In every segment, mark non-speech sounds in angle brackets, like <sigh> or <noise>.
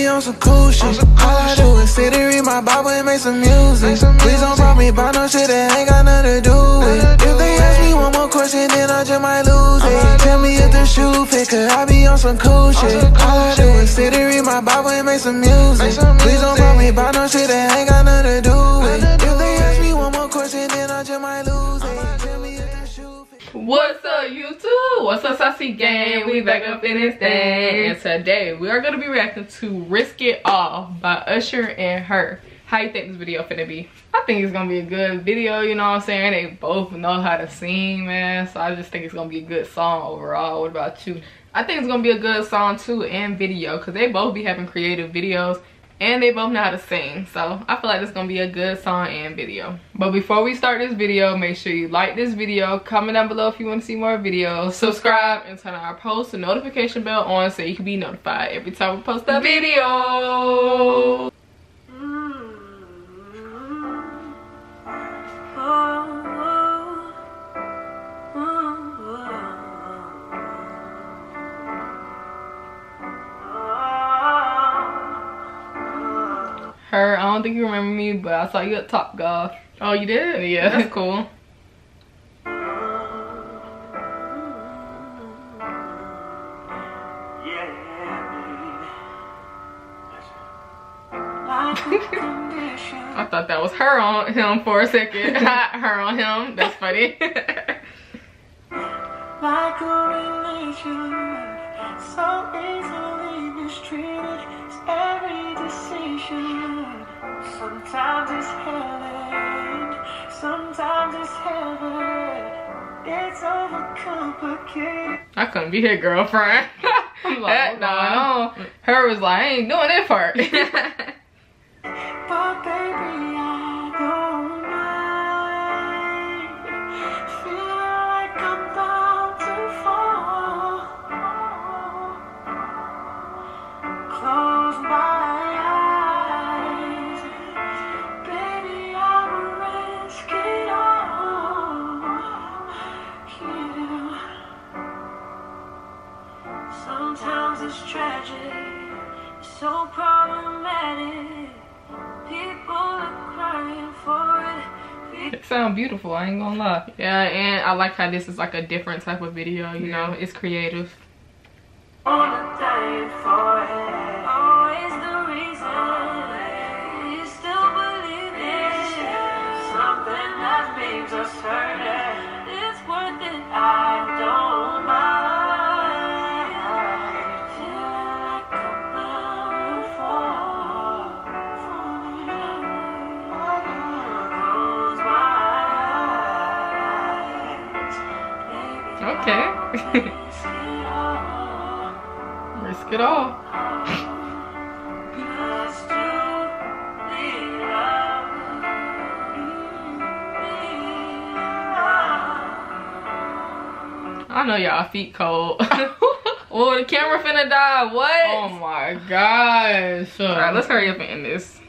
be on some cool shit. All I do is sit and read my Bible and make some music. Please don't call me about no shit that ain't got nothing to do with. If they ask me one more question, then I just might lose it. Tell me if the shoe cause I be on some cool shit. All I do is sit and read my Bible and make some music. Please don't call me about no shit that ain't What's up, Saucy Gang? We back up in this thing. And today, we are going to be reacting to Risk It All by Usher and Her. How you think this video finna be? I think it's gonna be a good video, you know what I'm saying? They both know how to sing, man. So I just think it's gonna be a good song overall. What about you? I think it's gonna be a good song too and video because they both be having creative videos and they both know how to sing so i feel like it's gonna be a good song and video. But before we start this video make sure you like this video comment down below if you want to see more videos subscribe and turn on our post and notification bell on so you can be notified every time we post a video i don't think you remember me but i saw you at Topgolf Oh, you did? yeah That's cool. <laughs> I thought that was her on him for a second. <laughs> her on him. That's funny. <laughs> Like a religion, so easily mistreated. It's every decision. Sometimes it's heaven, sometimes it's heaven. It's overcomplicated. I couldn't be her girlfriend. I'm like, <laughs> Heck no, no. Her was like, I ain't doing that part. <laughs> it. it sound beautiful, I ain't gonna lie. Yeah, and I like how this is like a different type of video, you know, it's creative. Okay. <laughs> risk it all. Risk it all. Just to be loved, be I know y'all feet cold. <laughs> oh, the camera finna die. What? Oh my gosh. Alright, let's hurry up and end this.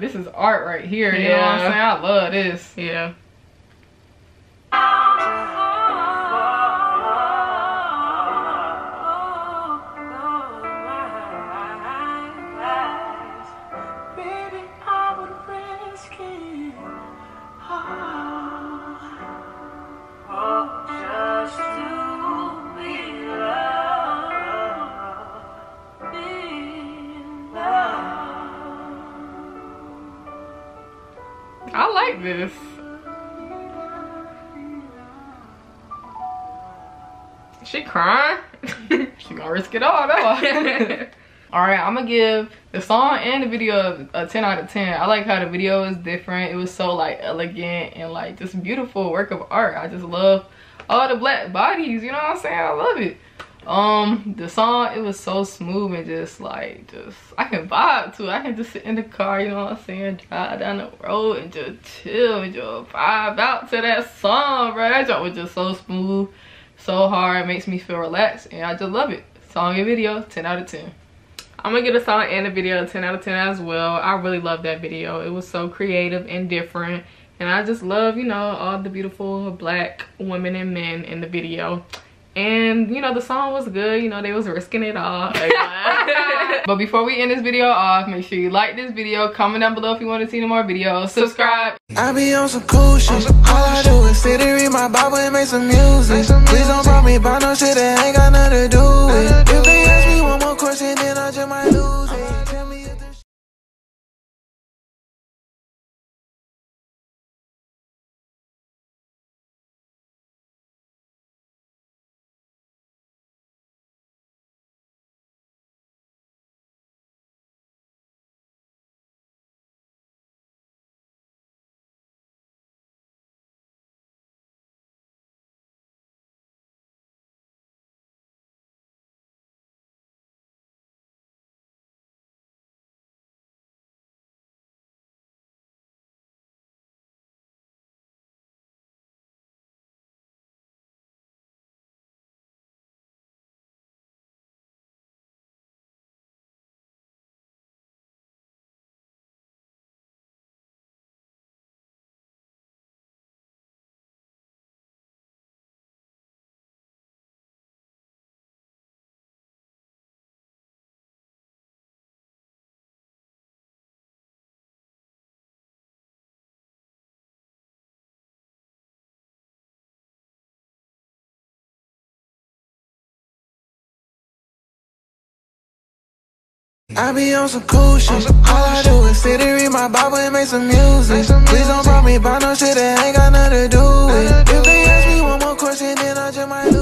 This is art right here. You know what I'm Yeah. saying? I love this. Yeah. Like this. She crying. <laughs> she gonna risk it all though. <laughs> All right, I'm gonna give the song and the video a 10 out of 10. I like how the video is different. It was so like elegant and like just beautiful work of art. I just love all the black bodies, you know what I'm saying? I love it. Um, the song, it was so smooth and just like, just, I can vibe to it. I can just sit in the car, you know what I'm saying? Drive down the road and just chill and just vibe out to that song, bro. That joint was just so smooth, so hard. It makes me feel relaxed and I just love it. Song and video, 10 out of 10. I'm gonna get a song and a video 10 out of 10 as well. I really love that video. It was so creative and different. And I just love, you know, all the beautiful black women and men in the video. And, you know, the song was good. You know, they was risking it all. <laughs> but before we end this video off, make sure you like this video. Comment down below if you want to see any more videos. Subscribe. I be on some cool shit. All I do is sit and read my Bible and make some music. Please don't call me about no shit that ain't got nothing to do with. If they ask me one more question, then I just might lose I be on some cool shit. All I do is sit and read my Bible and make some music. Please don't bring me by no shit that ain't got nothing to do with. If they ask me one more question, then I just might.